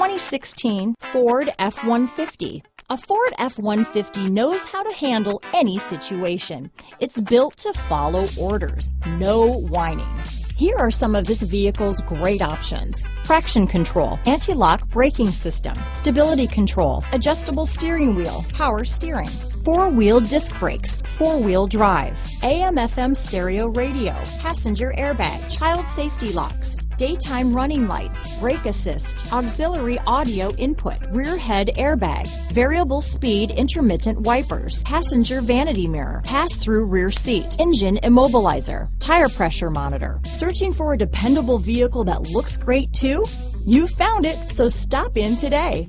2016 Ford F-150. A Ford F-150 knows how to handle any situation. It's built to follow orders, no whining. Here are some of this vehicle's great options. Traction control, anti-lock braking system, stability control, adjustable steering wheel, power steering, four-wheel disc brakes, four-wheel drive, AM FM stereo radio, passenger airbag, child safety locks, daytime running lights, brake assist, auxiliary audio input, rear head airbag, variable speed intermittent wipers, passenger vanity mirror, pass-through rear seat, engine immobilizer, tire pressure monitor. Searching for a dependable vehicle that looks great too? You found it, so stop in today.